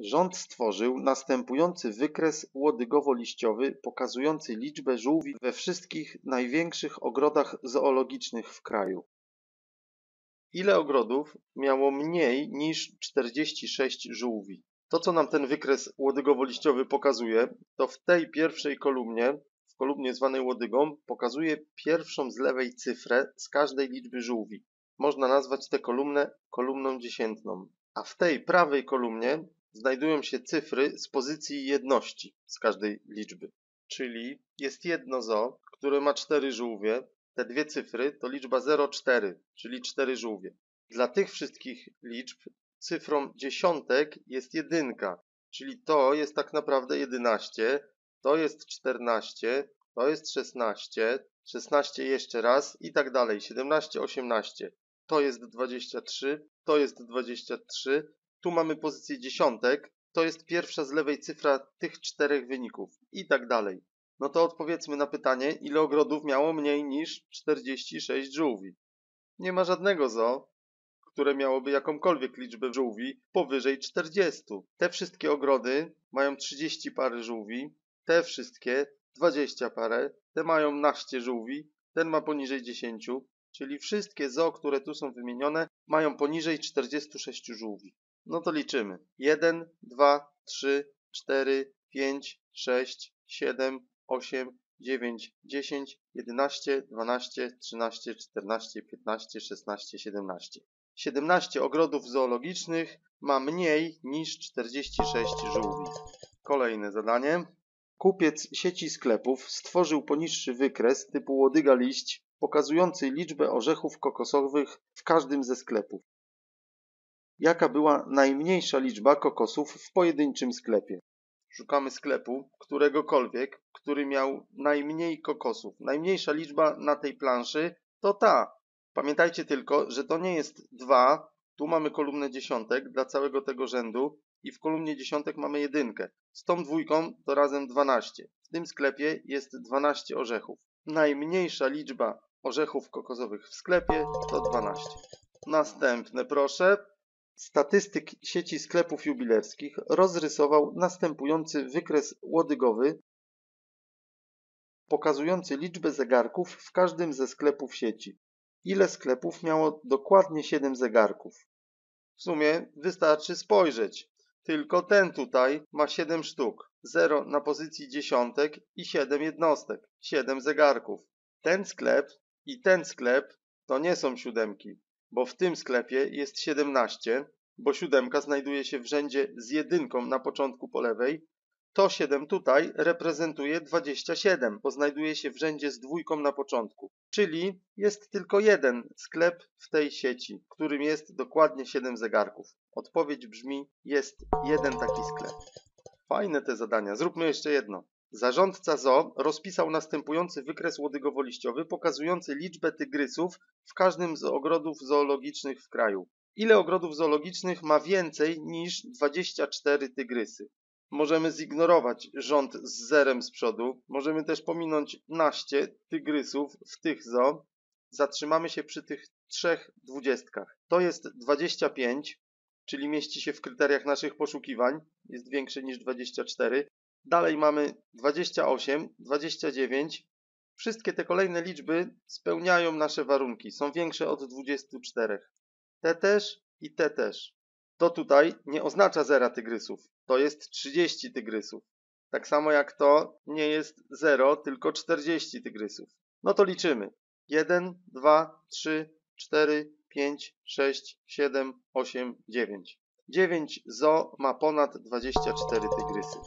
rząd stworzył następujący wykres łodygowo-liściowy pokazujący liczbę żółwi we wszystkich największych ogrodach zoologicznych w kraju. Ile ogrodów miało mniej niż 46 żółwi? To, co nam ten wykres łodygowo-liściowy pokazuje, to w tej pierwszej kolumnie, w kolumnie zwanej łodygą, pokazuje pierwszą z lewej cyfrę z każdej liczby żółwi. Można nazwać tę kolumnę kolumną dziesiętną. A w tej prawej kolumnie znajdują się cyfry z pozycji jedności z każdej liczby. Czyli jest jedno zo, które ma 4 żółwie. Te dwie cyfry to liczba 0,4, czyli 4 żółwie. Dla tych wszystkich liczb cyfrą dziesiątek jest jedynka, czyli to jest tak naprawdę 11, to jest 14, to jest 16, 16 jeszcze raz i tak dalej, 17, 18, to jest 23, to jest 23, tu mamy pozycję dziesiątek, to jest pierwsza z lewej cyfra tych czterech wyników i tak dalej. No to odpowiedzmy na pytanie, ile ogrodów miało mniej niż 46 żółwi. Nie ma żadnego zo, które miałoby jakąkolwiek liczbę żółwi powyżej 40. Te wszystkie ogrody mają 30 pary żółwi, te wszystkie 20 parę, te mają naście żółwi, ten ma poniżej 10, czyli wszystkie zo, które tu są wymienione, mają poniżej 46 żółwi. No to liczymy. 1, 2, 3, 4, 5, 6, 7, 8, 9, 10, 11, 12, 13, 14, 15, 16, 17. 17 ogrodów zoologicznych ma mniej niż 46 żółwi. Kolejne zadanie. Kupiec sieci sklepów stworzył poniższy wykres typu łodyga liść pokazujący liczbę orzechów kokosowych w każdym ze sklepów. Jaka była najmniejsza liczba kokosów w pojedynczym sklepie? Szukamy sklepu któregokolwiek, który miał najmniej kokosów. Najmniejsza liczba na tej planszy to ta, Pamiętajcie tylko, że to nie jest 2, tu mamy kolumnę dziesiątek dla całego tego rzędu i w kolumnie dziesiątek mamy jedynkę. Z tą dwójką to razem 12. W tym sklepie jest 12 orzechów. Najmniejsza liczba orzechów kokosowych w sklepie to 12. Następne proszę. Statystyk sieci sklepów jubilerskich rozrysował następujący wykres łodygowy pokazujący liczbę zegarków w każdym ze sklepów sieci. Ile sklepów miało dokładnie 7 zegarków? W sumie wystarczy spojrzeć. Tylko ten tutaj ma 7 sztuk. 0 na pozycji dziesiątek i 7 jednostek. 7 zegarków. Ten sklep i ten sklep to nie są siódemki, bo w tym sklepie jest 17, bo siódemka znajduje się w rzędzie z jedynką na początku po lewej, to 7 tutaj reprezentuje 27, bo znajduje się w rzędzie z dwójką na początku. Czyli jest tylko jeden sklep w tej sieci, w którym jest dokładnie 7 zegarków. Odpowiedź brzmi, jest jeden taki sklep. Fajne te zadania. Zróbmy jeszcze jedno. Zarządca zoo rozpisał następujący wykres łodygowo-liściowy pokazujący liczbę tygrysów w każdym z ogrodów zoologicznych w kraju. Ile ogrodów zoologicznych ma więcej niż 24 tygrysy? Możemy zignorować rząd z zerem z przodu. Możemy też pominąć naście tygrysów w tych zo. Zatrzymamy się przy tych trzech dwudziestkach. To jest 25, czyli mieści się w kryteriach naszych poszukiwań. Jest większe niż 24. Dalej mamy 28, 29. Wszystkie te kolejne liczby spełniają nasze warunki. Są większe od 24. Te też i te też. To tutaj nie oznacza zera tygrysów to jest 30 tygrysów. Tak samo jak to nie jest 0, tylko 40 tygrysów. No to liczymy. 1, 2, 3, 4, 5, 6, 7, 8, 9. 9 zo ma ponad 24 tygrysy.